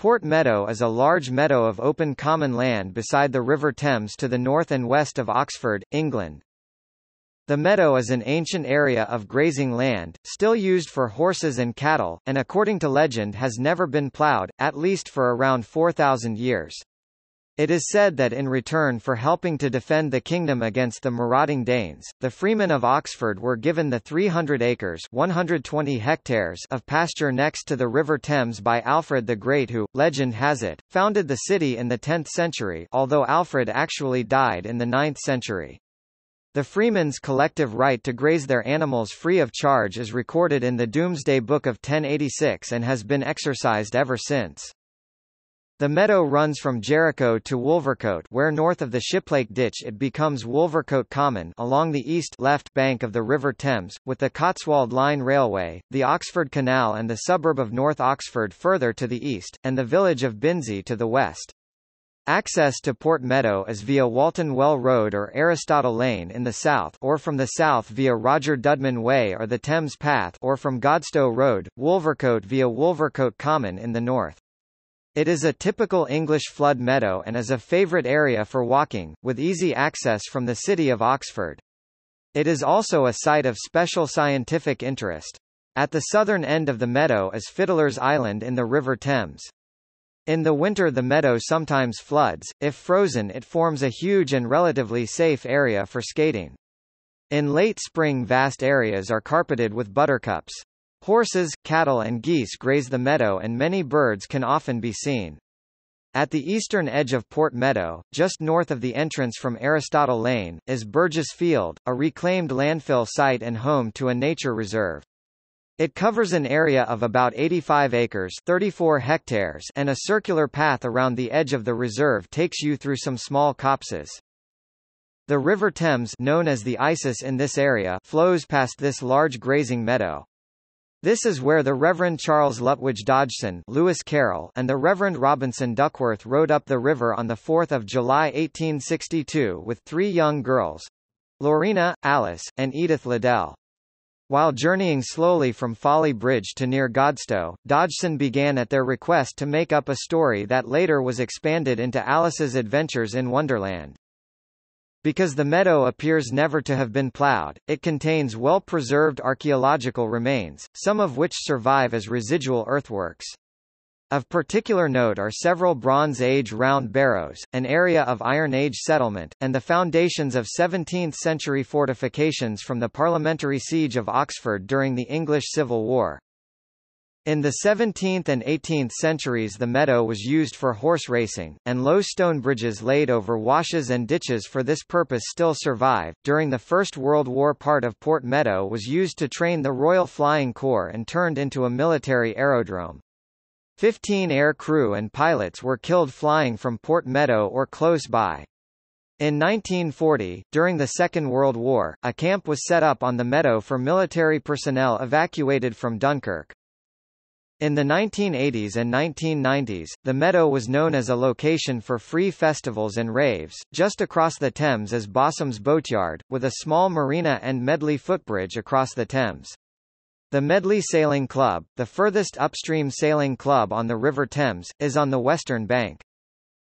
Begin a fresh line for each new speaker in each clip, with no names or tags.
Port Meadow is a large meadow of open common land beside the River Thames to the north and west of Oxford, England. The meadow is an ancient area of grazing land, still used for horses and cattle, and according to legend has never been ploughed, at least for around 4,000 years. It is said that in return for helping to defend the kingdom against the marauding Danes, the freemen of Oxford were given the 300 acres 120 hectares of pasture next to the River Thames by Alfred the Great who, legend has it, founded the city in the 10th century although Alfred actually died in the 9th century. The freemen's collective right to graze their animals free of charge is recorded in the Domesday Book of 1086 and has been exercised ever since. The meadow runs from Jericho to Wolvercote where north of the Shiplake Ditch it becomes Wolvercote Common along the east left bank of the River Thames, with the Cotswold Line Railway, the Oxford Canal and the suburb of North Oxford further to the east, and the village of Binsey to the west. Access to Port Meadow is via Walton Well Road or Aristotle Lane in the south or from the south via Roger Dudman Way or the Thames Path or from Godstow Road, Wolvercote via Wolvercote Common in the north. It is a typical English flood meadow and is a favourite area for walking, with easy access from the city of Oxford. It is also a site of special scientific interest. At the southern end of the meadow is Fiddler's Island in the River Thames. In the winter the meadow sometimes floods, if frozen it forms a huge and relatively safe area for skating. In late spring vast areas are carpeted with buttercups. Horses, cattle and geese graze the meadow and many birds can often be seen. At the eastern edge of Port Meadow, just north of the entrance from Aristotle Lane, is Burgess Field, a reclaimed landfill site and home to a nature reserve. It covers an area of about 85 acres 34 hectares and a circular path around the edge of the reserve takes you through some small copses. The River Thames known as the Isis in this area flows past this large grazing meadow. This is where the Reverend Charles Lutwidge Dodgson Lewis Carroll and the Reverend Robinson Duckworth rode up the river on 4 July 1862 with three young girls, Lorina, Alice, and Edith Liddell. While journeying slowly from Folly Bridge to near Godstow, Dodgson began at their request to make up a story that later was expanded into Alice's Adventures in Wonderland. Because the meadow appears never to have been ploughed, it contains well-preserved archaeological remains, some of which survive as residual earthworks. Of particular note are several Bronze Age round barrows, an area of Iron Age settlement, and the foundations of 17th-century fortifications from the parliamentary siege of Oxford during the English Civil War. In the 17th and 18th centuries the meadow was used for horse racing, and low stone bridges laid over washes and ditches for this purpose still survive. During the First World War part of Port Meadow was used to train the Royal Flying Corps and turned into a military aerodrome. Fifteen air crew and pilots were killed flying from Port Meadow or close by. In 1940, during the Second World War, a camp was set up on the meadow for military personnel evacuated from Dunkirk. In the 1980s and 1990s, the meadow was known as a location for free festivals and raves. Just across the Thames is Bossom's Boatyard, with a small marina and Medley footbridge across the Thames. The Medley Sailing Club, the furthest upstream sailing club on the River Thames, is on the western bank.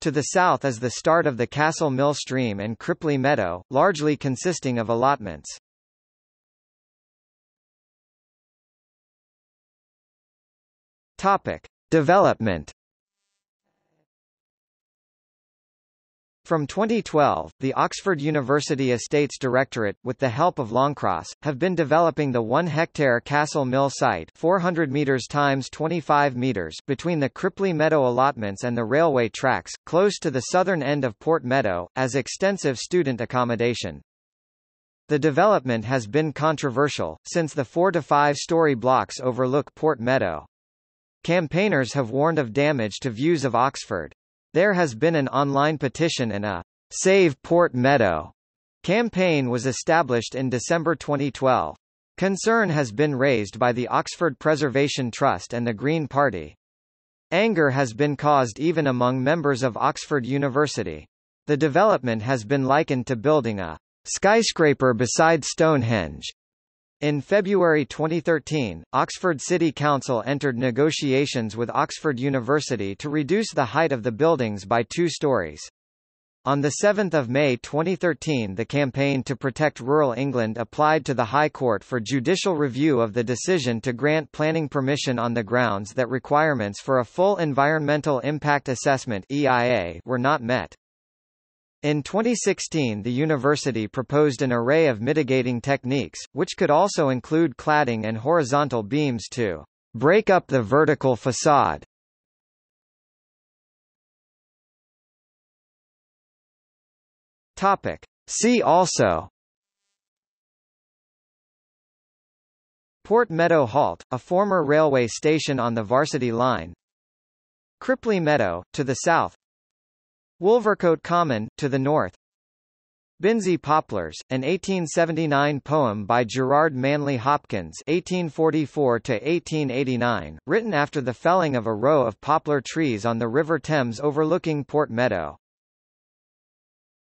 To the south is the start of the Castle Mill Stream and Cripley Meadow, largely consisting of allotments. Topic: Development. From 2012, the Oxford University Estates Directorate, with the help of Longcross, have been developing the 1-hectare Castle Mill site 400 meters times 25 meters between the Cripley Meadow allotments and the railway tracks, close to the southern end of Port Meadow, as extensive student accommodation. The development has been controversial, since the four to five-story blocks overlook Port Meadow. Campaigners have warned of damage to views of Oxford. There has been an online petition and a Save Port Meadow campaign was established in December 2012. Concern has been raised by the Oxford Preservation Trust and the Green Party. Anger has been caused even among members of Oxford University. The development has been likened to building a skyscraper beside Stonehenge. In February 2013, Oxford City Council entered negotiations with Oxford University to reduce the height of the buildings by two stories. On 7 May 2013 the Campaign to Protect Rural England applied to the High Court for judicial review of the decision to grant planning permission on the grounds that requirements for a full Environmental Impact Assessment EIA were not met. In 2016 the university proposed an array of mitigating techniques, which could also include cladding and horizontal beams to break up the vertical facade. See also Port Meadow Halt, a former railway station on the Varsity Line. Cripley Meadow, to the south Wolvercote Common, to the north Binsey Poplars, an 1879 poem by Gerard Manley Hopkins (1844–1889), written after the felling of a row of poplar trees on the River Thames overlooking Port Meadow.